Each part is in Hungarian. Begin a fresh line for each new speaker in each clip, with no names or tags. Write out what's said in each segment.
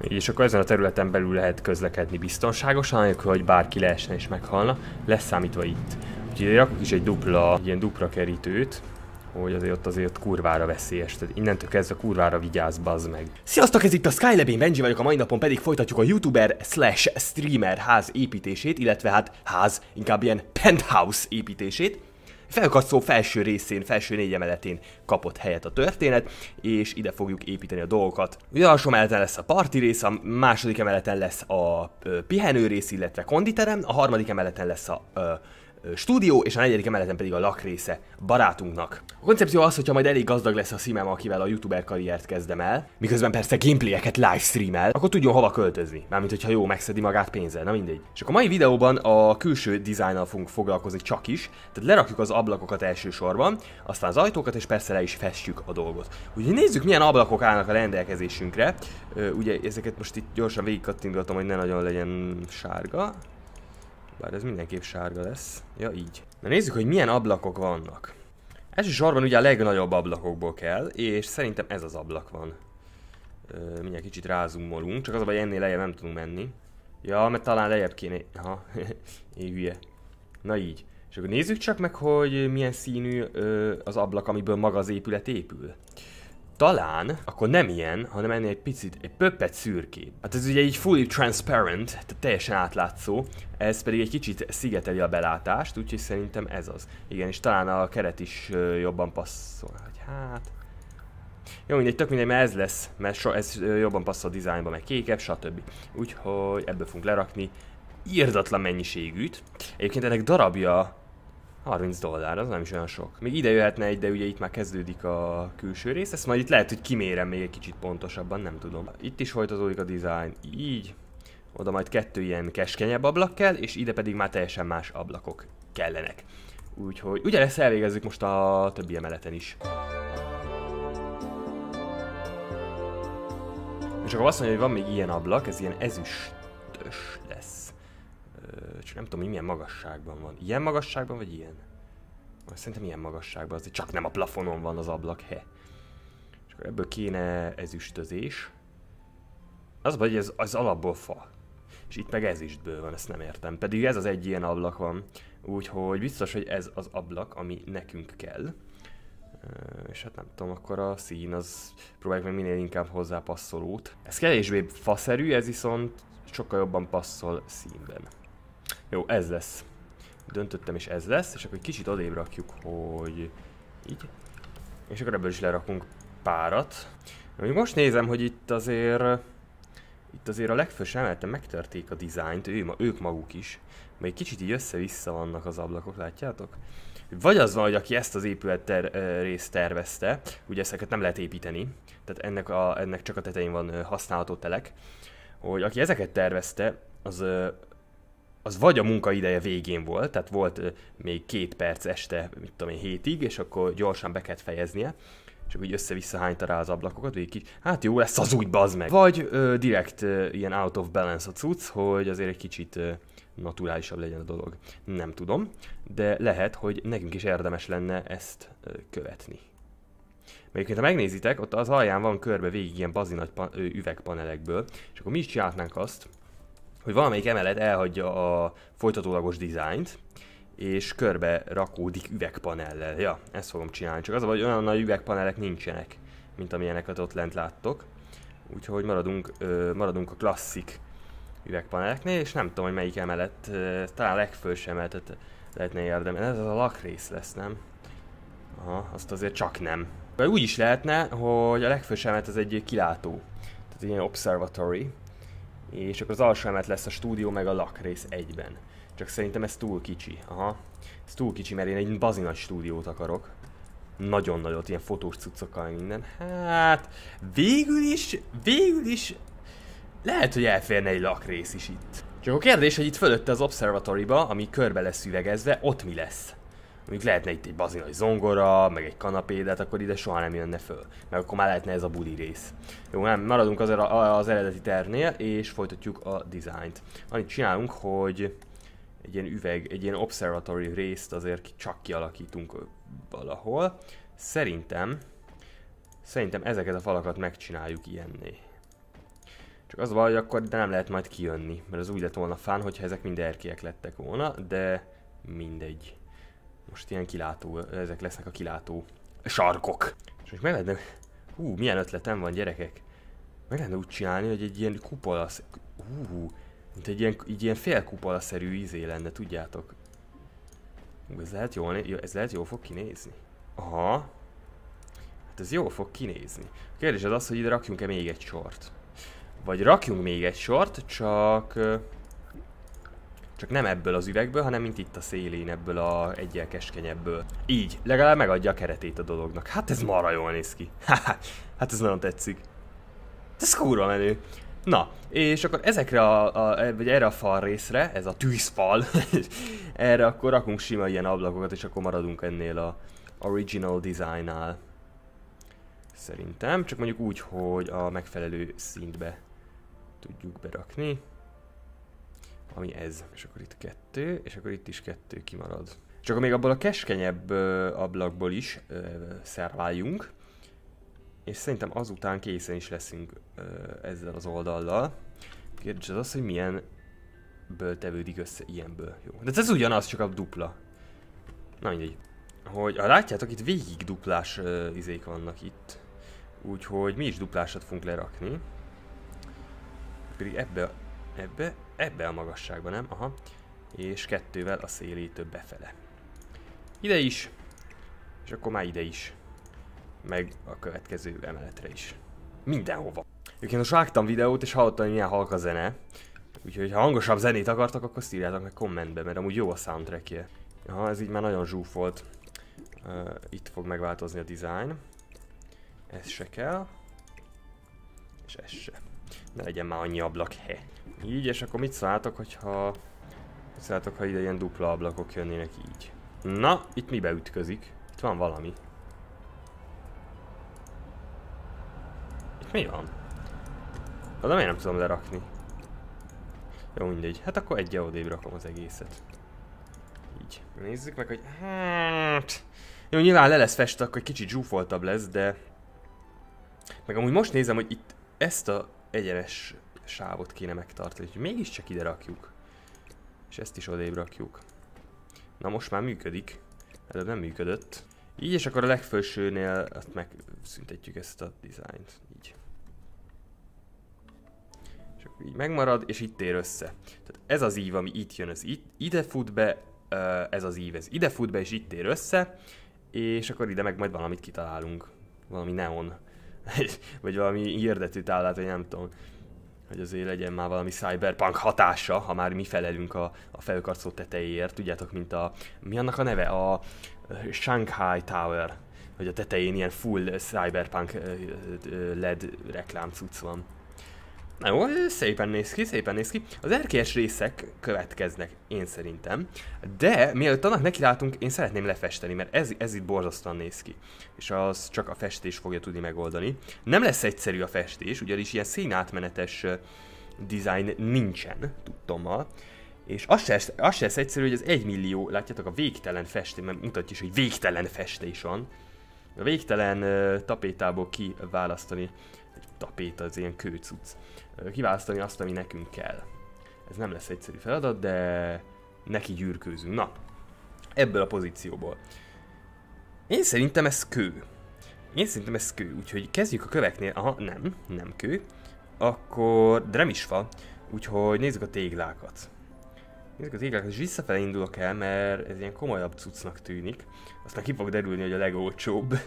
És akkor ezen a területen belül lehet közlekedni biztonságosan, anélkül, hogy bárki leesne és meghalna, leszámítva itt. Úgyhogy rakok is egy dupla, ilyen dupla kerítőt, hogy azért ott azért kurvára veszélyes, tehát innentől kezdve kurvára vigyázz, bazd meg. Sziasztok, ez itt a Skylab, én Benji vagyok, a mai napon pedig folytatjuk a youtuber slash streamer ház építését, illetve hát ház, inkább ilyen penthouse építését. Felkatszó felső részén, felső négy emeletén kapott helyet a történet, és ide fogjuk építeni a dolgokat. Ugye a alsó emeleten lesz a parti rész, a második emeleten lesz a pihenő rész, illetve konditerem, a harmadik emeleten lesz a ö, stúdió, és a negyedik emeleten pedig a lakrésze barátunknak. A koncepció az, hogyha majd elég gazdag lesz a szímem, akivel a youtuber karriert kezdem el, miközben persze gameplayeket livestreamel, akkor tudjon hova költözni. Mármint, hogyha jó megszedi magát pénzzel, na mindegy. És akkor a mai videóban a külső dizájnnal fogunk foglalkozni csak is, tehát lerakjuk az ablakokat elsősorban, aztán az ajtókat, és persze le is festjük a dolgot. Úgyhogy nézzük, milyen ablakok állnak a rendelkezésünkre. ugye ezeket most itt gyorsan végig hogy ne nagyon legyen sárga. Bár ez mindenképp sárga lesz. Ja, így. Na nézzük, hogy milyen ablakok vannak. Elsősorban ugye a legnagyobb ablakokból kell, és szerintem ez az ablak van. Ö, mindjárt kicsit rázumolunk, csak az a baj, ennél lejjebb nem tudunk menni. Ja, mert talán lejjebb kéne... Aha, én hülye. Na így. És akkor nézzük csak meg, hogy milyen színű ö, az ablak, amiből maga az épület épül talán akkor nem ilyen, hanem ennél egy picit, egy pöppet szürkébb. Hát ez ugye egy fully transparent, tehát teljesen átlátszó, ez pedig egy kicsit szigeteli a belátást, úgyhogy szerintem ez az. Igen, és talán a keret is jobban passzol, hogy hát... Jó, mindegy, tök mindegy, mert ez lesz, mert so, ez jobban passzol a dizájnba, meg kékebb, stb. Úgyhogy ebből fogunk lerakni írdatlan mennyiségűt. Egyébként ennek darabja 30 dollár, az nem is olyan sok. Még ide jöhetne egy, de ugye itt már kezdődik a külső rész, ezt majd itt lehet, hogy kimérem még egy kicsit pontosabban, nem tudom. Itt is folytatódik a design, így. Oda majd kettő ilyen keskenyebb ablak kell, és ide pedig már teljesen más ablakok kellenek. Úgyhogy ugye lesz elvégezzük most a többi emeleten is. És akkor azt mondja, hogy van még ilyen ablak, ez ilyen ezüstös lesz csak nem tudom, hogy milyen magasságban van. Ilyen magasságban, vagy ilyen? Szerintem ilyen magasságban, azért csak nem a plafonon van az ablak, he. És akkor ebből kéne ezüstözés. Az vagy, ez az alapból fa. És itt meg ezüstből van, ezt nem értem. Pedig ez az egy ilyen ablak van. Úgyhogy biztos, hogy ez az ablak, ami nekünk kell. És hát nem tudom, akkor a szín az próbáljuk meg minél inkább hozzá passzolót. Ez kevésbé faszerű, ez viszont sokkal jobban passzol színben. Jó, ez lesz. Döntöttem és ez lesz, és akkor egy kicsit odébb rakjuk, hogy így. És akkor ebből is lerakunk párat. Még most nézem, hogy itt azért itt azért a legfősebb emeleten megtörték a dizájnt, ő, ők maguk is. Még kicsit így össze-vissza vannak az ablakok, látjátok? Vagy az van, hogy aki ezt az épület ter, részt tervezte, ugye ezeket nem lehet építeni, tehát ennek, a, ennek csak a tetején van használható telek, hogy aki ezeket tervezte, az az vagy a munkaideje végén volt, tehát volt még két perc este, mit tudom én, hétig, és akkor gyorsan be kellett fejeznie, és akkor így össze-vissza hányta rá az ablakokat, hogy így, hát jó lesz az úgy, bazd meg. Vagy ö, direkt ö, ilyen out of balance a cucc, hogy azért egy kicsit ö, naturálisabb legyen a dolog. Nem tudom, de lehet, hogy nekünk is érdemes lenne ezt ö, követni. Egyébként, ha megnézitek, ott az alján van körbe végig ilyen bazinagy üvegpanelekből, és akkor mi is csinálhatnánk azt, hogy valamelyik emelet elhagyja a folytatólagos dizájnt, és körbe rakódik üvegpanellel. Ja, ezt fogom csinálni. Csak az, hogy olyan nagy üvegpanelek nincsenek, mint amilyeneket ott lent láttok. Úgyhogy maradunk, ö, maradunk a klasszik üvegpaneleknél, és nem tudom, hogy melyik emelet, ö, talán a legfős emeletet lehetne érdemelni. Ez az a lakrész lesz, nem? Aha, azt azért csak nem. Vagy úgy is lehetne, hogy a legfős emelet az egy kilátó. Tehát egy ilyen observatory, és akkor az alsó emet lesz a stúdió meg a lakrész egyben. Csak szerintem ez túl kicsi. Aha. Ez túl kicsi, mert én egy bazi nagy stúdiót akarok. Nagyon nagyot, ilyen fotós cuccokkal minden. Hát, végül is, végül is lehet, hogy elférne egy lakrész is itt. Csak a kérdés, hogy itt fölötte az observatoriba, ami körbe lesz üvegezve, ott mi lesz? Mondjuk lehetne itt egy bazinai zongora, meg egy kanapé, de hát akkor ide soha nem jönne föl. Meg akkor már lehetne ez a buli rész. Jó, nem, maradunk az, az eredeti tervnél, és folytatjuk a dizájnt. Annyit csinálunk, hogy egy ilyen üveg, egy ilyen observatory részt azért csak kialakítunk valahol. Szerintem, szerintem ezeket a falakat megcsináljuk ilyenné. Csak az van, hogy akkor de nem lehet majd kijönni, mert az úgy lett volna fán, hogyha ezek mind erkélyek lettek volna, de mindegy. Most ilyen kilátó, ezek lesznek a kilátó sarkok. És most meg lehetne... Hú, milyen ötletem van, gyerekek. Meg lehetne úgy csinálni, hogy egy ilyen kupola... Hú, mint egy ilyen, egy ilyen félkupola-szerű izé lenne, tudjátok. Ez lehet jól, ez lehet jól fog kinézni. Aha. Hát ez jól fog kinézni. A kérdés az az, hogy ide rakjunk-e még egy sort. Vagy rakjunk még egy sort, csak... Csak nem ebből az üvegből, hanem mint itt a szélén, ebből a egyel keskenyebből. Így, legalább megadja a keretét a dolognak. Hát ez marha jól néz ki. hát ez nagyon tetszik. Ez kurva menő. Na, és akkor ezekre a, a, vagy erre a fal részre, ez a tűzfal, erre akkor rakunk sima ilyen ablakokat, és akkor maradunk ennél a original designnál. Szerintem, csak mondjuk úgy, hogy a megfelelő szintbe tudjuk berakni. Ami ez. És akkor itt kettő, és akkor itt is kettő kimarad. Csak akkor még abból a keskenyebb ablakból is ö, szerváljunk és szerintem azután készen is leszünk ö, ezzel az oldallal. Kérdés az az, hogy milyen ből tevődik össze ilyenből. Jó. De ez ugyanaz, csak a dupla. Na mindegy. Hogy, ha látjátok, itt végig duplás ö, izék vannak itt. Úgyhogy mi is duplásat fogunk lerakni. Pedig ebbe, ebbe, ebbe a magasságban, nem? Aha. És kettővel a szélétől befele. Ide is. És akkor már ide is meg a következő emeletre is. Mindenhova. Egyébként most vágtam videót, és hallottam, hogy milyen halk a zene. Úgyhogy ha hangosabb zenét akartak, akkor azt írjátok meg kommentbe, mert amúgy jó a soundtrackje. Aha, ez így már nagyon zsúfolt. Uh, itt fog megváltozni a design. Ez se kell. És ez se. Ne legyen már annyi ablak, he. Így, és akkor mit szóltok, hogyha... Mit szóltok, ha ide ilyen dupla ablakok jönnének így? Na, itt mi beütközik? Itt van valami. Mi van? Oda miért nem tudom lerakni? Jó, mindegy. Hát akkor egy odébb rakom az egészet. Így. Nézzük meg, hogy hát... Jó, nyilván le lesz festve, akkor egy kicsit zsúfoltabb lesz, de... Meg amúgy most nézem, hogy itt ezt a egyenes sávot kéne megtartani, hogy mégiscsak ide rakjuk. És ezt is odébb rakjuk. Na most már működik. Előbb nem működött. Így, és akkor a legfelsőnél azt megszüntetjük ezt a dizájnt. Így. És akkor így megmarad, és itt ér össze. Tehát ez az ív, ami itt jön, ez itt, ide fut be, ez az ív, ez ide fut be, és itt ér össze, és akkor ide meg majd valamit kitalálunk. Valami neon. vagy valami hirdető táblát, vagy nem tudom hogy azért legyen már valami cyberpunk hatása, ha már mi felelünk a, a felkarcó tetejéért, tudjátok, mint a, mi annak a neve, a Shanghai Tower, hogy a tetején ilyen full cyberpunk LED reklám cucc van. Na jó, szépen néz ki, szépen néz ki. Az erkélyes részek következnek, én szerintem. De mielőtt annak nekilátunk, én szeretném lefesteni, mert ez, ez itt borzasztóan néz ki. És az csak a festés fogja tudni megoldani. Nem lesz egyszerű a festés, ugyanis ilyen színátmenetes design nincsen, tudtommal. És az se, az se lesz egyszerű, hogy az 1 millió, látjátok, a végtelen festés, mert mutatja is, hogy végtelen festés van. A végtelen uh, tapétából kiválasztani, egy tapéta, az ilyen kőcuc, kiválasztani azt, ami nekünk kell. Ez nem lesz egyszerű feladat, de neki gyűrkőzünk. Na, ebből a pozícióból. Én szerintem ez kő. Én szerintem ez kő, úgyhogy kezdjük a köveknél. Aha, nem, nem kő. Akkor, de nem is van. Úgyhogy nézzük a téglákat. Nézzük az égek, és visszafele indulok el, mert ez ilyen komolyabb cuccnak tűnik. Aztán ki fog derülni, hogy a legolcsóbb.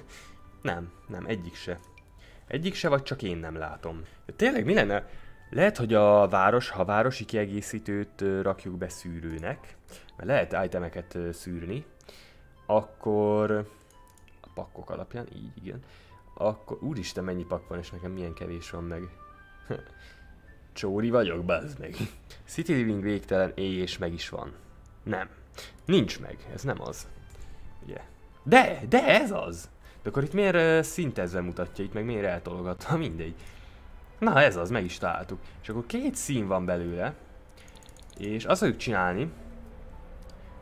Nem, nem, egyik se. Egyik se, vagy csak én nem látom. Tényleg mi lenne? Lehet, hogy a város, ha városi kiegészítőt rakjuk be szűrőnek, mert lehet itemeket szűrni, akkor a pakkok alapján, így igen, akkor úristen mennyi pak van, és nekem milyen kevés van meg. Csóri vagyok, bazd meg. City Living végtelen éj és meg is van. Nem. Nincs meg, ez nem az. Ugye? De, de ez az! De akkor itt miért uh, szintezve mutatja, itt meg miért eltologatva, mindegy. Na ez az, meg is találtuk. És akkor két szín van belőle. És azt fogjuk csinálni,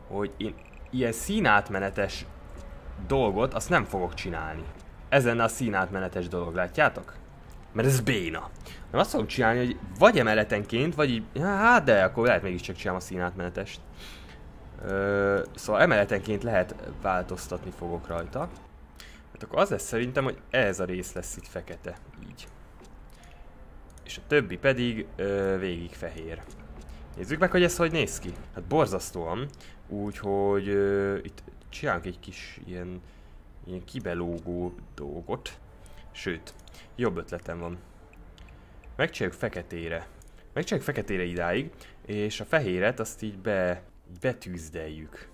hogy én ilyen színátmenetes dolgot, azt nem fogok csinálni. Ez lenne a színátmenetes dolog, látjátok? Mert ez béna. Nem azt fogom csinálni, hogy vagy emeletenként, vagy így, hát de, akkor lehet mégiscsak csinálom a színátmenetest. Ö, szóval emeletenként lehet változtatni fogok rajta. Hát akkor az lesz szerintem, hogy ez a rész lesz itt fekete, így. És a többi pedig ö, végig fehér. Nézzük meg, hogy ez hogy néz ki. Hát borzasztóan, úgyhogy itt csinálunk egy kis ilyen, ilyen kibelógó dolgot. Sőt, jobb ötletem van. Megcsináljuk feketére. Megcsináljuk feketére idáig, és a fehéret azt így be, betűzdeljük.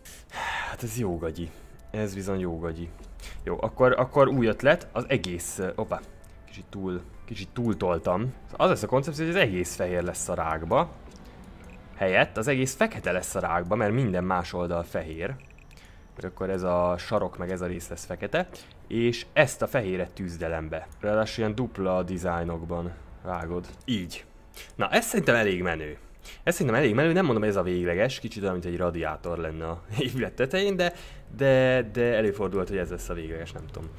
Hát ez jó gagyi. Ez bizony jó gagyi. Jó, akkor, akkor új ötlet, az egész... Opa, kicsit túl, kicsit túltoltam. Az lesz a koncepció, hogy az egész fehér lesz a rákba. Helyett az egész fekete lesz a rákba, mert minden más oldal fehér. Mert akkor ez a sarok meg ez a rész lesz fekete. És ezt a fehéret tűzdelem be. Ráadásul ilyen dupla dizájnokban vágod. Így. Na, ez szerintem elég menő. Ez szerintem elég menő, nem mondom, ez a végleges, kicsit olyan, mint egy radiátor lenne a épület tetején, de, de, de előfordult, hogy ez lesz a végleges, nem tudom.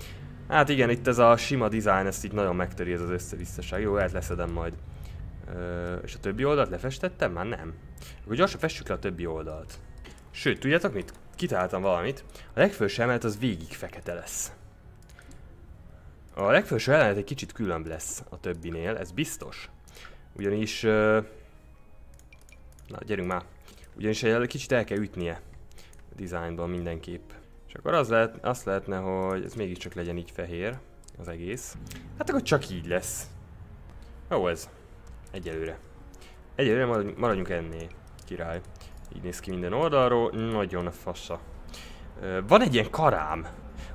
Hát igen, itt ez a sima design, ezt így nagyon megtöri ez az összevisszaság. Jó, lehet leszedem majd. Ö, és a többi oldalt lefestettem? Már nem. Akkor gyorsan festjük le a többi oldalt. Sőt, tudjátok mit? Kitaláltam valamit. A legfelső emelet az végig fekete lesz. A legfelső emelet egy kicsit különb lesz a többinél, ez biztos. Ugyanis... Ö, Na, gyerünk már. Ugyanis egy kicsit el kell ütnie a dizájnban mindenképp. És akkor az lehet, azt lehetne, hogy ez mégiscsak legyen így fehér, az egész. Hát akkor csak így lesz. Jó ez. Egyelőre. Egyelőre maradjunk ennél. Király. Így néz ki minden oldalról. Nagyon fasza. Van egy ilyen karám.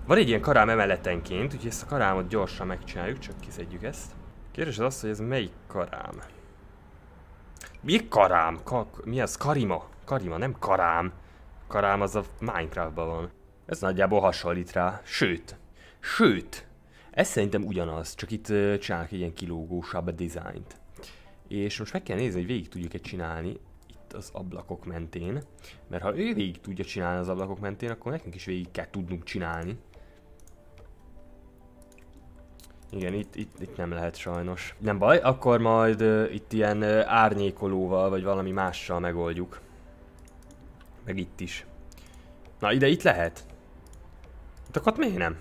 Van egy ilyen karám emeletenként, úgyhogy ezt a karámot gyorsan megcsináljuk, csak kiszedjük ezt. Kérdés az, hogy ez melyik karám? Mi karám? Ka mi az? Karima? Karima, nem karám. Karám az a Minecraftban van. Ez nagyjából hasonlít rá. Sőt. Sőt. Ez szerintem ugyanaz, csak itt csinálnak egy ilyen kilógósabb dizájnt. És most meg kell nézni, hogy végig tudjuk-e csinálni itt az ablakok mentén. Mert ha ő végig tudja csinálni az ablakok mentén, akkor nekünk is végig kell tudnunk csinálni. Igen, itt, itt, itt nem lehet sajnos. Nem baj, akkor majd uh, itt ilyen uh, árnyékolóval, vagy valami mással megoldjuk. Meg itt is. Na, ide itt lehet. Hát akkor miért nem?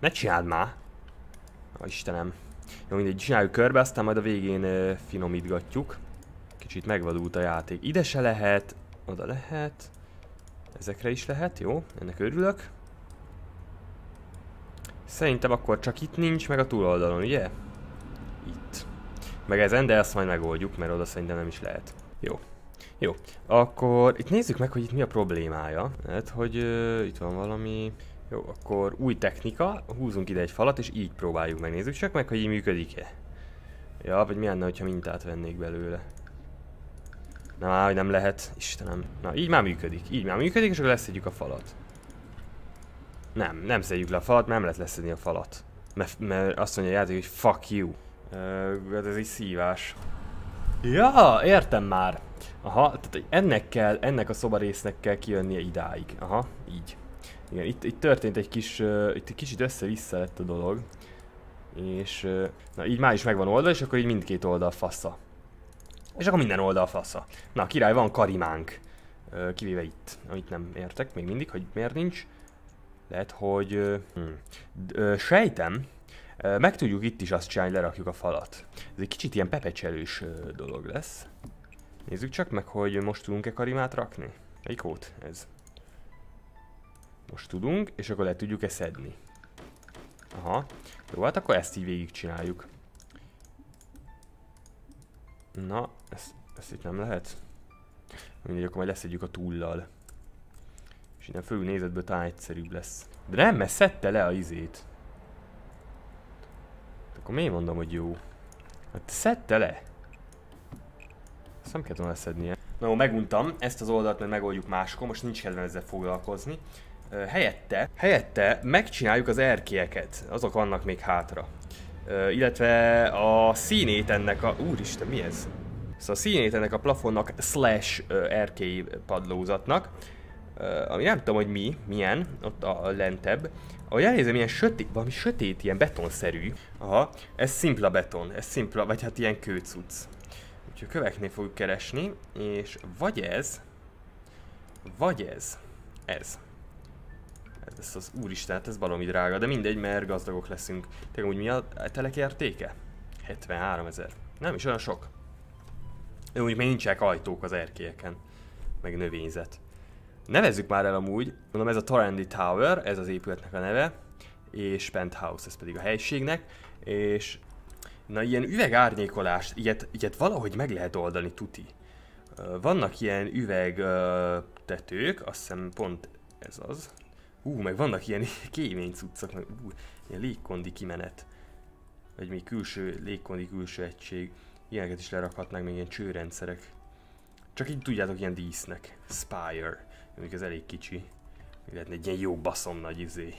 Ne csináld már. A Istenem. Jó, mindegy, csináljuk körbe, aztán majd a végén uh, finomítgatjuk. Kicsit megvadult a játék. Ide se lehet, oda lehet. Ezekre is lehet, jó, ennek örülök. Szerintem akkor csak itt nincs, meg a túloldalon, ugye? Itt. Meg ezen, de ezt majd megoldjuk, mert oda szerintem nem is lehet. Jó. Jó. Akkor itt nézzük meg, hogy itt mi a problémája. Hát, hogy uh, itt van valami... Jó, akkor új technika, húzunk ide egy falat, és így próbáljuk megnézzük csak meg, hogy így működik-e. Ja, vagy mi lenne, hogyha mintát vennék belőle. Na, hogy nem lehet, Istenem. Na, így már működik, így már működik, és akkor leszedjük a falat. Nem, nem szedjük le a falat, nem lehet leszedni a falat. Mert, mert azt mondja a játék, hogy fuck you. Uh, ez egy szívás. Ja, értem már. Aha, tehát ennek kell, ennek a szobarésznek kell kijönnie idáig. Aha, így. Igen, itt, itt történt egy kis, uh, itt egy kicsit össze-vissza lett a dolog. És, uh, na így már is megvan oldva, és akkor így mindkét oldal fassa. És akkor minden oldal fassa. Na, király, van karimánk. Uh, kivéve itt, amit nem értek még mindig, hogy miért nincs. Lehet, hogy... Hm, sejtem, meg tudjuk itt is azt csinálni, lerakjuk a falat. Ez egy kicsit ilyen pepecselős dolog lesz. Nézzük csak meg, hogy most tudunk-e karimát rakni. Melyik volt ez? Most tudunk, és akkor le tudjuk-e szedni. Aha. Jó, hát akkor ezt így végig csináljuk. Na, ezt, ezt itt nem lehet? Mindegy, akkor majd leszedjük a túllal. És innen fölül nézetből talán egyszerűbb lesz. De nem, mert szedte le a izét. Akkor miért mondom, hogy jó? Hát szedte le. Ezt nem kellett volna leszednie. Na jó, meguntam. Ezt az oldalt mert megoldjuk máskor, most nincs kedvem ezzel foglalkozni. Helyette, helyette megcsináljuk az erkélyeket. Azok vannak még hátra. Illetve a színét ennek a... Úristen, mi ez? Szóval a színét ennek a plafonnak slash erkély padlózatnak ami nem tudom, hogy mi, milyen, ott a, lentebb, ahogy elnézem, ilyen sötét, valami sötét, ilyen betonszerű. Aha, ez szimpla beton, ez szimpla, vagy hát ilyen kőcuc. Úgyhogy köveknél fogjuk keresni, és vagy ez, vagy ez, ez. Ez az úristen, hát ez valami drága, de mindegy, mert gazdagok leszünk. Tényleg úgy mi a telek értéke? 73 ezer. Nem is olyan sok. Úgy még nincsenek ajtók az erkélyeken. Meg növényzet. Nevezzük már el amúgy, mondom ez a Torandy Tower, ez az épületnek a neve, és Penthouse, ez pedig a helységnek, és na ilyen üvegárnyékolást, ilyet, ilyet valahogy meg lehet oldani, tuti. Vannak ilyen üveg tetők, azt hiszem pont ez az. Ú, meg vannak ilyen kémény cuccok, meg ú, ilyen légkondi kimenet. Vagy még külső, légkondi külső egység. Ilyeneket is lerakhatnánk, még ilyen csőrendszerek. Csak így tudjátok, ilyen dísznek. Spire. Mondjuk ez elég kicsi. Még lehetne egy ilyen jó baszom nagy izé.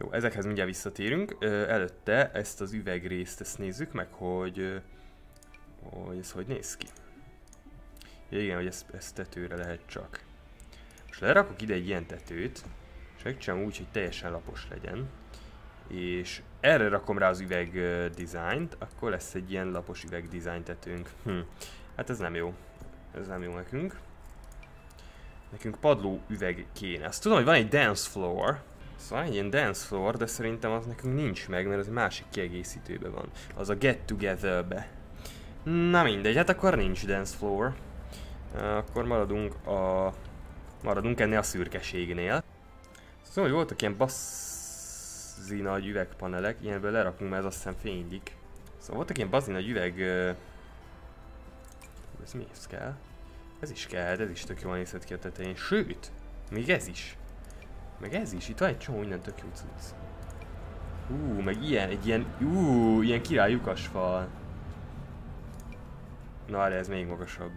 Jó, ezekhez mindjárt visszatérünk. Előtte ezt az üvegrészt, ezt nézzük meg, hogy, hogy ez hogy néz ki. Ja, igen, hogy ezt, ezt tetőre lehet csak. Most lerakok ide egy ilyen tetőt, és megcsinálom úgy, hogy teljesen lapos legyen. És erre rakom rá az üveg dizájnt, akkor lesz egy ilyen lapos üveg dizájn tetőnk. Hm. Hát ez nem jó. Ez nem jó nekünk. Nekünk padló üveg kéne. Azt tudom, hogy van egy dance floor. Szóval egy ilyen dance floor, de szerintem az nekünk nincs meg, mert az egy másik kiegészítőbe van. Az a get together-be. Na mindegy, hát akkor nincs dance floor. Akkor maradunk a... Maradunk ennél a szürkeségnél. Szóval, hogy voltak ilyen baszi nagy üvegpanelek, ilyenből lerakunk, mert ez azt hiszem fénylik. Szóval voltak ilyen bazi nagy üveg... Ez mi? Ez kell? Ez is kell, ez is tök jól nézhet ki a tetején. Sőt, még ez is. Meg ez is, itt van egy csomó minden tök jó cucc. Ú, meg ilyen, egy ilyen, ú, ilyen király fal. Na, de ez még magasabb.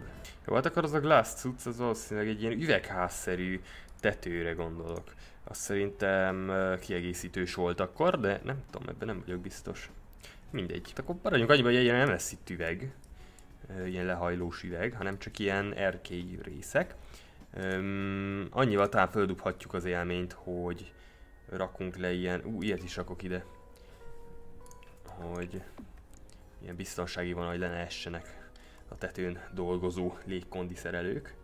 Jó, hát akkor az a glass cucc, az valószínűleg egy ilyen üvegházszerű tetőre gondolok. Azt szerintem kiegészítős volt akkor, de nem tudom, ebben nem vagyok biztos. Mindegy. Akkor maradjunk annyiban, hogy ilyen nem lesz itt üveg ilyen lehajlós üveg, hanem csak ilyen erkély részek. Annyival talán földobhatjuk az élményt, hogy rakunk le ilyen, ú, ilyet is rakok ide, hogy ilyen biztonsági van, hogy le ne essenek a tetőn dolgozó légkondiszerelők.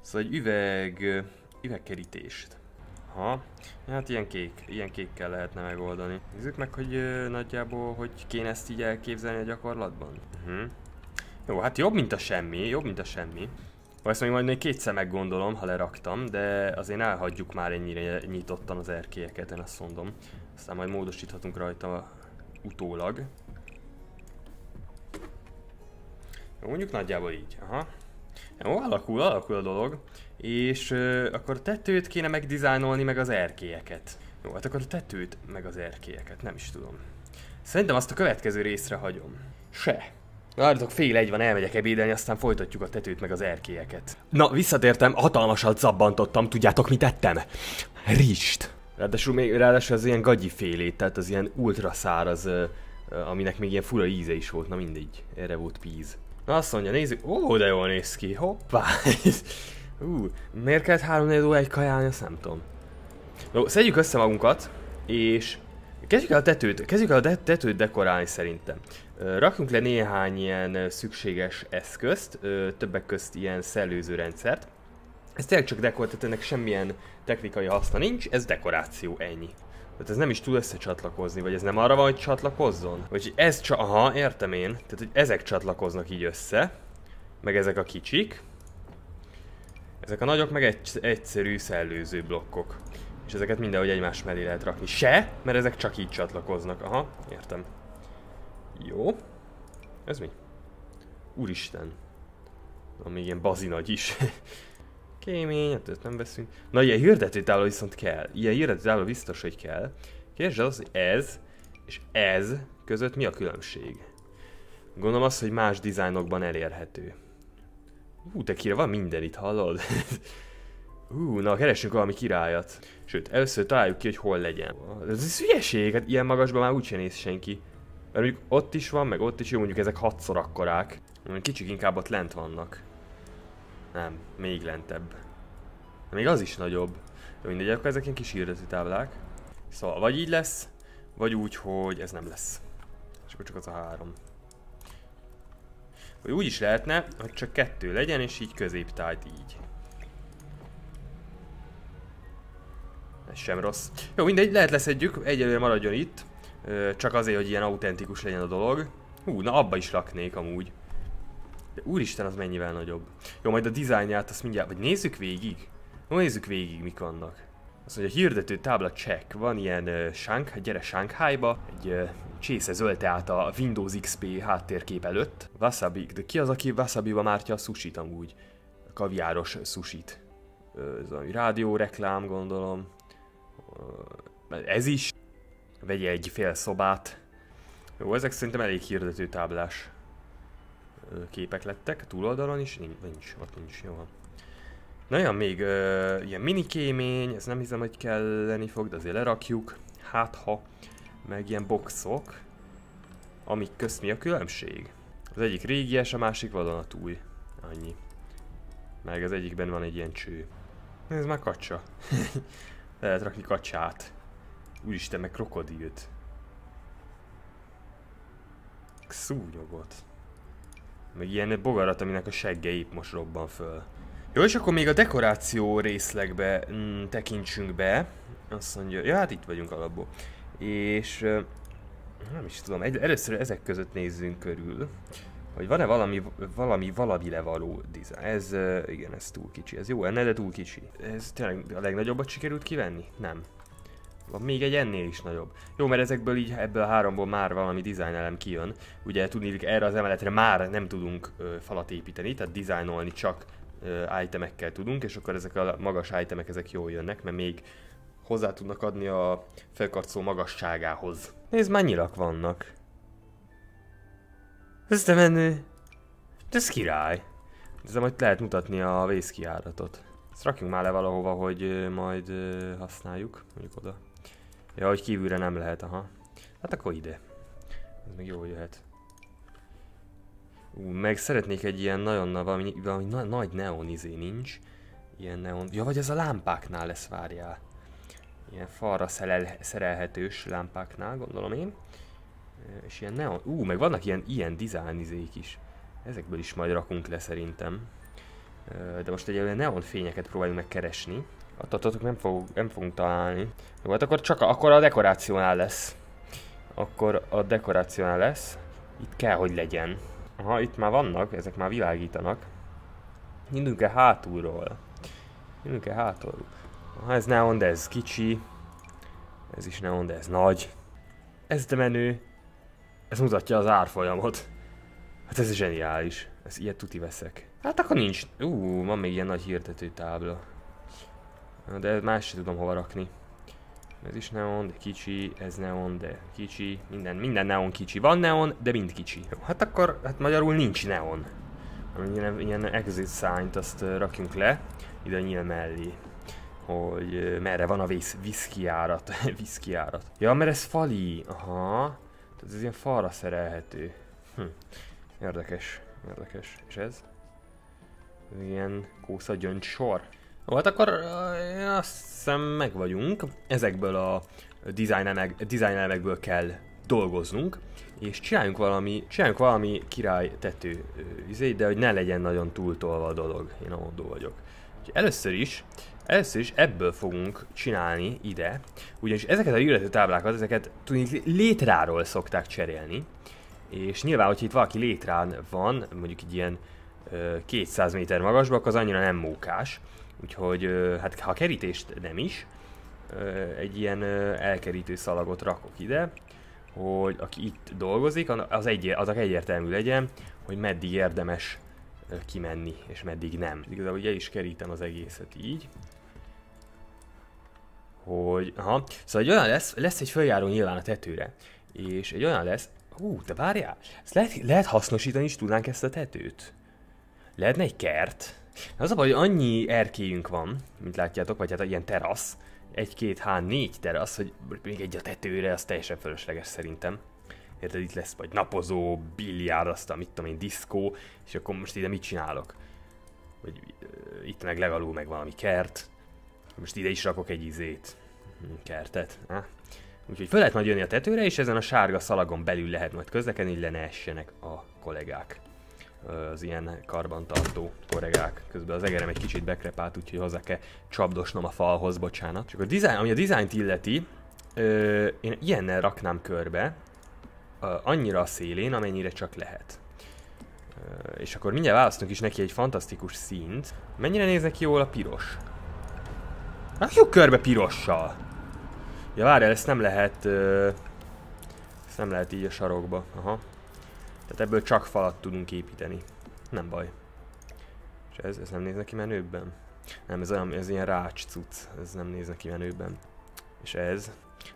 Szóval egy üveg, üvegkerítést Aha, hát ilyen kék, ilyen kékkel lehetne megoldani. Nézzük meg, hogy ö, nagyjából, hogy kéne ezt így elképzelni a gyakorlatban. Uh-huh. Jó, hát jobb, mint a semmi, jobb, mint a semmi. Ezt még majd még kétszer meggondolom, ha leraktam, de azért elhagyjuk már ennyire nyitottan az erkélyeket, én azt mondom. Aztán majd módosíthatunk rajta utólag. Jó, mondjuk nagyjából így, aha. Jó, alakul, alakul a dolog. És uh, akkor a tetőt kéne megdizájnolni, meg az erkélyeket. Jó, hát akkor a tetőt, meg az erkélyeket, nem is tudom. Szerintem azt a következő részre hagyom. Se. Várjatok, fél egy van, elmegyek ebédelni, aztán folytatjuk a tetőt meg az erkélyeket. Na, visszatértem, hatalmasat zabbantottam, tudjátok mit tettem? Rist. Ráadásul, még, ráadásul az ilyen gagyi félét, tehát az ilyen ultra száraz, aminek még ilyen fura íze is volt, na mindegy, erre volt píz. Na azt mondja, nézzük, ó, de jól néz ki, hoppá. Ú, miért kellett 3 4 egy kajálni, azt nem tudom. Jó, szedjük össze magunkat, és kezdjük el a tetőt, kezdjük el a tetőt dekorálni szerintem. Rakjunk le néhány ilyen szükséges eszközt, többek közt ilyen szellőző rendszert. Ez tényleg csak dekor, tehát ennek semmilyen technikai haszna nincs, ez dekoráció, ennyi. Tehát ez nem is tud összecsatlakozni, vagy ez nem arra van, hogy csatlakozzon? Vagy ez csak, aha, értem én. Tehát, hogy ezek csatlakoznak így össze, meg ezek a kicsik, ezek a nagyok meg egy, egyszerű szellőző blokkok. És ezeket mindenhogy egymás mellé lehet rakni. Se, mert ezek csak így csatlakoznak. Aha, értem. Jó. Ez mi? Úristen. Na, még ilyen bazi nagy is. Kémény, hát nem veszünk. Na, ilyen hirdetőtábló viszont kell. Ilyen hirdetőtábló biztos, hogy kell. Kérdés az, hogy ez és ez között mi a különbség? Gondolom az, hogy más dizájnokban elérhető. Hú, te kire van minden itt, hallod? Hú, na keressünk valami királyat. Sőt, először találjuk ki, hogy hol legyen. Ez, ez hülyeség, hát ilyen magasban már úgyse néz senki. Mert mondjuk ott is van, meg ott is, jó, mondjuk ezek hatszor akkorák. Kicsik inkább ott lent vannak. Nem, még lentebb. De még az is nagyobb. Jó, mindegy, akkor ezek ilyen kis hirdető táblák. Szóval vagy így lesz, vagy úgy, hogy ez nem lesz. És akkor csak az a három. Vagy úgy is lehetne, hogy csak kettő legyen, és így középtájt így. Ez sem rossz. Jó, mindegy, lehet leszedjük, egyelőre maradjon itt. Csak azért, hogy ilyen autentikus legyen a dolog. Hú, na abba is laknék amúgy. De úristen, az mennyivel nagyobb. Jó, majd a dizájnját azt mindjárt, vagy nézzük végig. Jó, nézzük végig, mik vannak. Azt mondja, hirdető tábla check. Van ilyen uh, Shanghai, gyere Shanghai-ba. Egy uh, csésze zölte át a Windows XP háttérkép előtt. Wasabi, de ki az, aki Wasabi-ba mártja a sushit amúgy? A kaviáros sushit. Uh, ez a rádió reklám, gondolom. Uh, ez is. Vegye egy fél szobát. Jó, ezek szerintem elég hirdető táblás képek lettek, túloldalon is, nincs ott nincs, jó van. Na olyan, még uh, ilyen minikémény, ez nem hiszem, hogy kelleni fog, de azért lerakjuk. Hát ha, meg ilyen boxok, amik közt mi a különbség? Az egyik régies, a másik vadonatúj. Annyi. Meg az egyikben van egy ilyen cső. Ez már kacsa. Lehet rakni kacsát. Úristen, meg krokodilt. Szúnyogot. Meg ilyen bogarat, aminek a segge épp most robban föl. Jó, és akkor még a dekoráció részlegbe mm, tekintsünk be. Azt mondja, ja hát itt vagyunk alapból. És nem is tudom, egy, először ezek között nézzünk körül. Hogy van-e valami, valami valamire való dizájn. Ez, igen, ez túl kicsi. Ez jó enne, de túl kicsi. Ez tényleg a legnagyobbat sikerült kivenni? Nem. Van még egy ennél is nagyobb. Jó, mert ezekből így, ebből a háromból már valami design elem kijön. Ugye tudni, erre az emeletre már nem tudunk ö, falat építeni, tehát dizájnolni csak itemekkel tudunk, és akkor ezek a magas itemek ezek jól jönnek, mert még hozzá tudnak adni a felkarcoló magasságához. Nézd, mennyilak vannak. Ez te menő. De ez király. Ez majd lehet mutatni a vészkiáratot. Ezt rakjunk már le valahova, hogy majd használjuk. Mondjuk oda. Ja, hogy kívülre nem lehet, aha. Hát akkor ide. Ez még jól jöhet. Ú, meg szeretnék egy ilyen nagyon valami, valami na nagy neon izé nincs. Ilyen neon... Ja, vagy ez a lámpáknál lesz, várjál. Ilyen falra szerel, szerelhetős lámpáknál, gondolom én. És ilyen neon... Ú, meg vannak ilyen, ilyen design izék is. Ezekből is majd rakunk le szerintem. De most egy neon fényeket próbáljunk meg keresni. Attól nem, fog, nem fogunk találni. Jó, hát akkor csak akkor a dekorációnál lesz. Akkor a dekorációnál lesz. Itt kell, hogy legyen. Aha, itt már vannak, ezek már világítanak. Indulunk e hátulról? Indulunk e hátulról? Aha, ez neon, de ez kicsi. Ez is neon, de ez nagy. Ez de menő. Ez mutatja az árfolyamot. Hát ez zseniális. Ez ilyet tuti veszek. Hát akkor nincs. Ú, van még ilyen nagy hirdető tábla. De más sem tudom hova rakni. Ez is neon, de kicsi, ez neon, de kicsi, minden, minden neon kicsi. Van neon, de mind kicsi. Hát akkor, hát magyarul nincs neon. Ilyen, ilyen exit sign azt rakjunk le, ide nyíl mellé. Hogy merre van a víz, vízkiárat, vízkiárat. Ja, mert ez fali, aha. Tehát ez ilyen falra szerelhető. Hm. Érdekes, érdekes. És ez? Ilyen kósza gyöngy sor. Hát akkor azt hiszem meg vagyunk. Ezekből a design, elemek, design elemekből kell dolgoznunk, és csináljunk valami, csináljunk valami király tető izé, de hogy ne legyen nagyon túltolva a dolog. Én a mondó vagyok. Úgyhogy először is, először is ebből fogunk csinálni ide, ugyanis ezeket a írlető táblákat, ezeket tudni létráról szokták cserélni, és nyilván, hogyha itt valaki létrán van, mondjuk egy ilyen 200 méter magasban, az annyira nem mókás. Úgyhogy hát ha kerítést nem is, egy ilyen elkerítő szalagot rakok ide, hogy aki itt dolgozik, az, egy, az egyértelmű legyen, hogy meddig érdemes kimenni, és meddig nem. Igazából ugye is kerítem az egészet így. Hogy, aha, szóval egy olyan lesz, lesz egy följáró nyilván a tetőre, és egy olyan lesz, hú, te várjál, ezt lehet, lehet hasznosítani is tudnánk ezt a tetőt. Lehetne egy kert, az a baj, hogy annyi erkélyünk van, mint látjátok, vagy hát ilyen terasz, egy, két, hán, négy terasz, hogy még egy a tetőre, az teljesen fölösleges szerintem. Érted, itt lesz vagy napozó, billiárd, aztán mit tudom én, diszkó, és akkor most ide mit csinálok? Hogy uh, itt meg legalul meg valami kert. Most ide is rakok egy izét. Hm, kertet. Eh? Úgyhogy fel lehet majd jönni a tetőre, és ezen a sárga szalagon belül lehet majd közlekedni, hogy le ne essenek a kollégák. Az ilyen karbantartó kollégák. Közben az egerem egy kicsit bekrepált, úgyhogy hozzá kell csapdosnom a falhoz, bocsánat. Csak a design, ami a dizájnt illeti, ö, én ilyennel raknám körbe, ö, annyira a szélén, amennyire csak lehet. Ö, és akkor mindjárt választunk is neki egy fantasztikus színt. Mennyire néznek jól a piros? Rakjuk körbe pirossal! Ja várjál, ezt nem lehet... Uh, ezt nem lehet így a sarokba. Aha. Tehát ebből csak falat tudunk építeni. Nem baj. És ez, ez nem néz neki menőbben? Nem, ez olyan, ez ilyen rács cucc. Ez nem néz neki menőbben. És ez.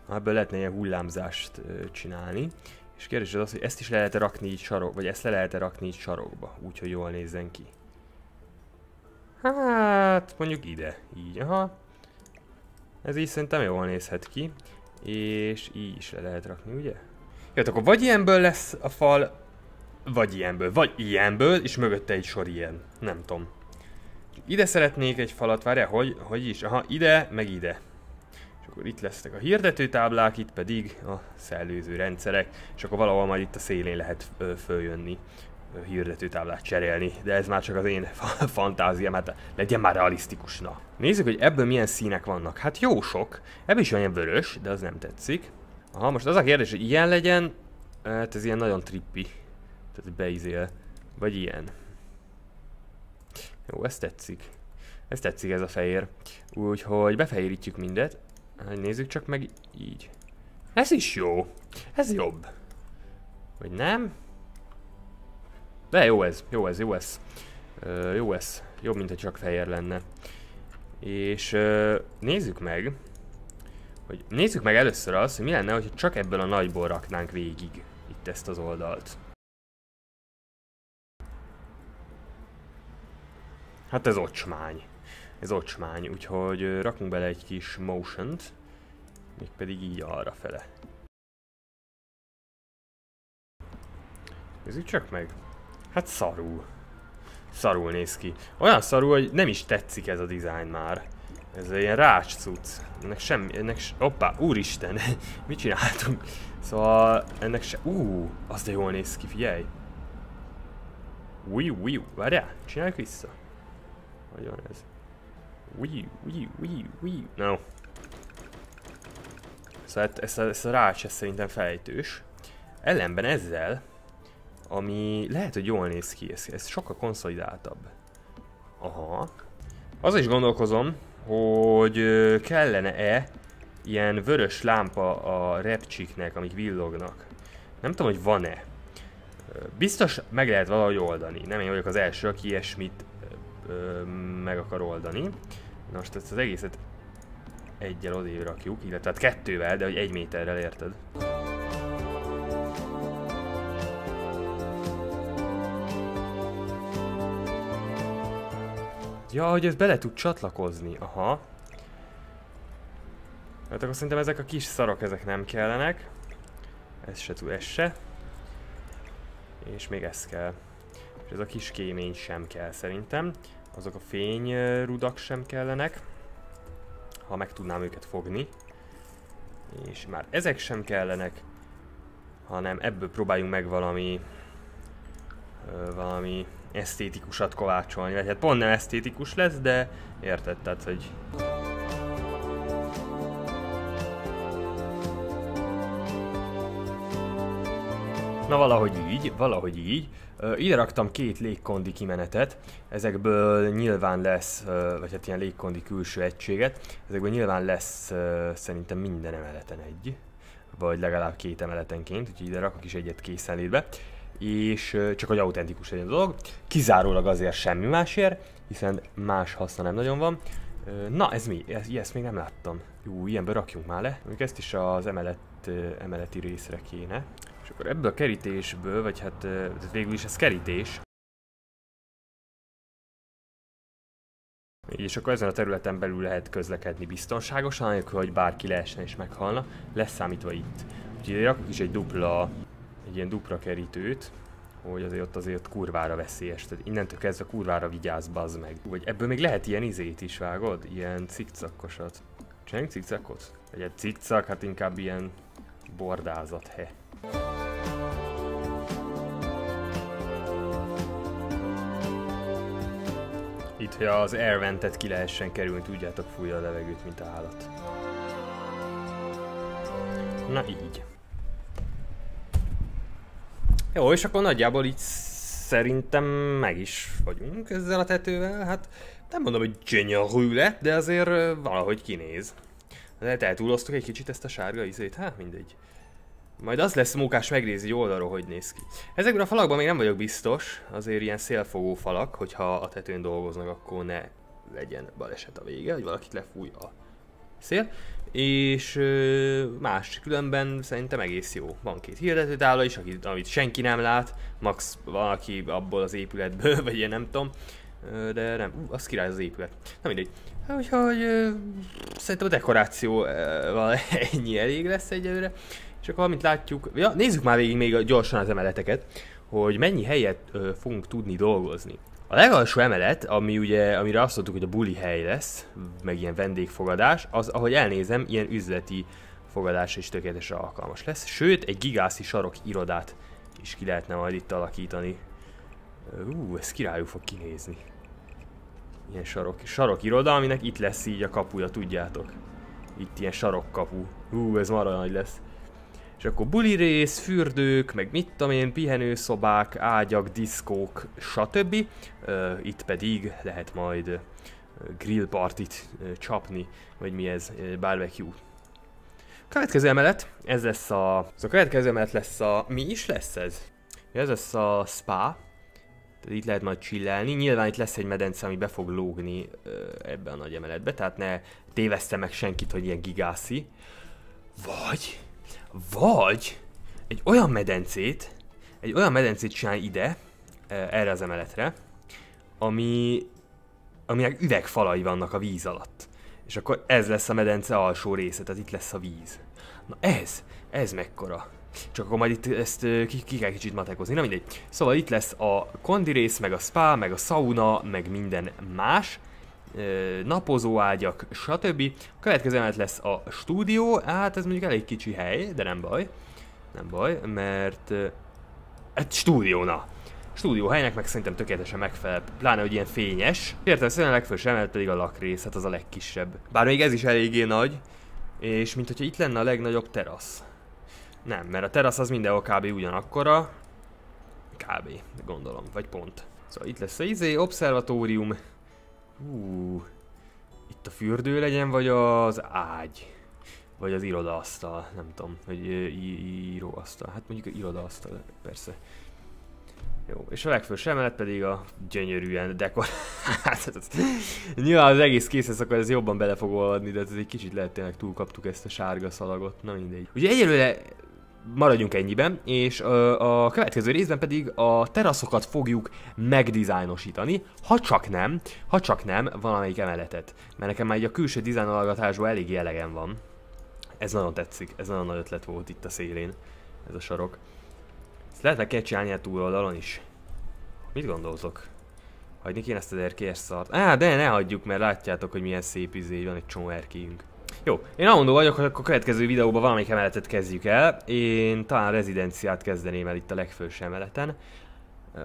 Na, ebből lehetne ilyen hullámzást uh, csinálni. És kérdés az az, hogy ezt is le lehet -e rakni így sarok, vagy ezt le lehet -e rakni így sarokba, úgy, hogy jól nézzen ki. Hát, mondjuk ide. Így, aha. Ez így szerintem jól nézhet ki. És így is le lehet rakni, ugye? Jó, akkor vagy ilyenből lesz a fal, vagy ilyenből, vagy ilyenből, és mögötte egy sor ilyen. Nem tudom. Ide szeretnék egy falat, várjál, hogy, hogy is? Aha, ide, meg ide. És akkor itt lesznek a hirdetőtáblák, itt pedig a szellőző rendszerek, és akkor valahol majd itt a szélén lehet ö, följönni hirdetőtáblát cserélni, de ez már csak az én fantáziám, hát legyen már realisztikus, na. Nézzük, hogy ebből milyen színek vannak. Hát jó sok. Ebből is olyan vörös, de az nem tetszik. Aha, most az a kérdés, hogy ilyen legyen, hát ez ilyen nagyon trippi. Tehát beizél. Vagy ilyen. Jó, ez tetszik. Ez tetszik ez a fehér. Úgyhogy befehérítjük mindet. Nézzük csak meg így. Ez is jó. Ez jobb. Vagy nem? De jó ez, jó ez, jó ez. Ö, jó ez. Jobb, mint hogy csak fehér lenne. És ö, nézzük meg, hogy nézzük meg először azt, hogy mi lenne, hogyha csak ebből a nagyból raknánk végig itt ezt az oldalt. Hát ez ocsmány. Ez ocsmány, úgyhogy rakunk bele egy kis motion-t, mégpedig így arra fele. Nézzük csak meg. Hát szarul. Szarul néz ki. Olyan szarul, hogy nem is tetszik ez a dizájn már. Ez egy ilyen rács cucc. Ennek semmi, ennek se... Hoppá, úristen, mit csináltunk? Szóval ennek se... Ú, az de jól néz ki, figyelj. Ui, ui, várjál, csináljuk vissza. Van ez? Ui, ui, ui, ui, no. Szóval ez, ez, ez a rács, ez szerintem fejtős. Ellenben ezzel ami lehet, hogy jól néz ki, ez, ez sokkal konszolidáltabb. Aha. Az is gondolkozom, hogy kellene-e ilyen vörös lámpa a repcsiknek, amik villognak. Nem tudom, hogy van-e. Biztos meg lehet valahogy oldani. Nem én vagyok az első, aki ilyesmit meg akar oldani. Na most ezt az egészet egyel odébb rakjuk, illetve tehát kettővel, de hogy egy méterrel érted. Ja, hogy ez bele tud csatlakozni. Aha. Hát akkor szerintem ezek a kis szarok, ezek nem kellenek. Ez se tud, ez se. És még ez kell. És ez a kis kémény sem kell szerintem. Azok a fényrudak sem kellenek. Ha meg tudnám őket fogni. És már ezek sem kellenek. Hanem ebből próbáljunk meg valami... valami esztétikusat kovácsolni. Vagy hát pont nem esztétikus lesz, de érted, tehát, hogy... Na valahogy így, valahogy így. Ide raktam két légkondi kimenetet, ezekből nyilván lesz, vagy hát ilyen légkondi külső egységet, ezekből nyilván lesz szerintem minden emeleten egy, vagy legalább két emeletenként, úgyhogy ide rakok is egyet készenlétbe és csak hogy autentikus legyen a dolog. Kizárólag azért semmi másért, hiszen más haszna nem nagyon van. Na, ez mi? Ez, ezt még nem láttam. Jó, ilyenből rakjunk már le. Még ezt is az emelet, emeleti részre kéne. És akkor ebből a kerítésből, vagy hát végül is ez kerítés. És akkor ezen a területen belül lehet közlekedni biztonságosan, anélkül, hogy bárki leesne és meghalna, leszámítva itt. Úgyhogy rakok is egy dupla egy ilyen dupla kerítőt, hogy azért ott azért kurvára veszélyes, tehát innentől kezdve kurvára vigyázz, bazd meg. Vagy ebből még lehet ilyen izét is, vágod? Ilyen cikcakosat. Csináljunk cikcakot? Egy cikcak, hát inkább ilyen bordázat, he. Itt, hogy az airventet ki lehessen kerülni, tudjátok, fújja a levegőt, mint a állat. Na így. Jó, és akkor nagyjából így szerintem meg is vagyunk ezzel a tetővel. Hát nem mondom, hogy gyönyörű lett, de azért valahogy kinéz. Lehet eltúloztuk egy kicsit ezt a sárga izét, hát mindegy. Majd az lesz mókás megnézni egy oldalról, hogy néz ki. Ezekben a falakban még nem vagyok biztos, azért ilyen szélfogó falak, hogyha a tetőn dolgoznak, akkor ne legyen baleset a vége, hogy valakit lefúj a szél. És ö, más, különben szerintem egész jó. Van két hirdetőtábla is, akit, amit senki nem lát, max valaki abból az épületből, vagy én nem tudom. De nem, ú, az király az épület. Na mindegy. Úgyhogy ö, szerintem a dekorációval ennyi elég lesz egyelőre. És akkor, amit látjuk, ja, nézzük már végig még gyorsan az emeleteket, hogy mennyi helyet ö, fogunk tudni dolgozni. A legalsó emelet, ami ugye, amire azt mondtuk, hogy a buli hely lesz, meg ilyen vendégfogadás, az, ahogy elnézem, ilyen üzleti fogadás is tökéletesen alkalmas lesz. Sőt, egy gigászi sarok irodát is ki lehetne majd itt alakítani. Ú, ez királyú fog kinézni. Ilyen sarok, sarok iroda, aminek itt lesz így a kapuja, tudjátok. Itt ilyen sarokkapu. Ú, ez marha nagy lesz. És akkor buli rész, fürdők, meg mit tudom én, pihenőszobák, ágyak, diszkók, stb. Itt pedig lehet majd uh, grillpartit csapni, vagy mi ez, barbecue. Következő emelet, ez lesz a... Ez a következő emelet lesz a... Mi is lesz ez? Ez lesz a spa. Tehát itt lehet majd chillelni. Nyilván itt lesz egy medence, ami be fog lógni uh, ebbe a nagy emeletbe, tehát ne téveszte meg senkit, hogy ilyen gigászi. Vagy vagy egy olyan medencét, egy olyan medencét csinál ide, e, erre az emeletre, ami, aminek üvegfalai vannak a víz alatt. És akkor ez lesz a medence alsó része, tehát itt lesz a víz. Na ez, ez mekkora. Csak akkor majd itt ezt e, ki, ki kell kicsit matekozni, na mindegy. Szóval itt lesz a kondi rész, meg a spa, meg a sauna, meg minden más, napozóágyak, stb. A következő emelet lesz a stúdió, hát ez mondjuk elég kicsi hely, de nem baj. Nem baj, mert... Hát stúdióna. helynek meg szerintem tökéletesen megfelel, pláne hogy ilyen fényes. Szerintem a legfősebb emelet pedig a lakrész, hát az a legkisebb. Bár még ez is eléggé nagy, és mint hogyha itt lenne a legnagyobb terasz. Nem, mert a terasz az mindenhol kb. ugyanakkora. Kb. gondolom, vagy pont. Szóval itt lesz a izé, obszervatórium, Hú, itt a fürdő legyen, vagy az ágy? Vagy az irodaasztal, nem tudom, vagy íróasztal. Hát mondjuk irodaasztal, persze. Jó, és a legfőső emelet pedig a gyönyörűen dekor... hát, nyilván az egész kész lesz, akkor ez jobban bele fog olvadni, de ez egy kicsit lehet tényleg túlkaptuk ezt a sárga szalagot, na mindegy. Ugye egyelőre maradjunk ennyiben, és a, következő részben pedig a teraszokat fogjuk megdizájnosítani, ha csak nem, ha csak nem valamelyik emeletet. Mert nekem már így a külső dizájnolgatásból elég elegem van. Ez nagyon tetszik, ez nagyon nagy ötlet volt itt a szélén, ez a sarok. Ezt lehetne kell csinálni a túloldalon is. Mit gondoltok? Hagyni kéne ezt az erkélyes szart? Á, de ne hagyjuk, mert látjátok, hogy milyen szép izé, van egy csomó erkélyünk. Jó, én amondó vagyok, hogy akkor a következő videóban valamelyik emeletet kezdjük el. Én talán rezidenciát kezdeném el itt a legfőső emeleten.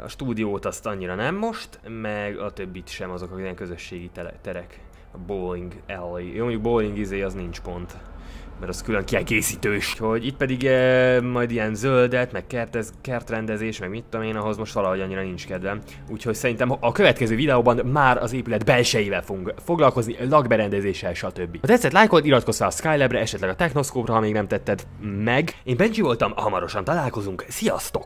A stúdiót azt annyira nem most, meg a többit sem azok a ilyen közösségi terek. A bowling alley. Jó, mondjuk bowling izé az nincs pont mert az külön kiegészítős. Hogy itt pedig e, majd ilyen zöldet, meg kertez, kertrendezés, meg mit tudom én, ahhoz most valahogy annyira nincs kedvem. Úgyhogy szerintem a következő videóban már az épület belsejével fogunk foglalkozni, lakberendezéssel, stb. Ha tetszett, lájkold, iratkozz fel a Skylabre, esetleg a Technoscope-ra, ha még nem tetted meg. Én Benji voltam, hamarosan találkozunk, sziasztok!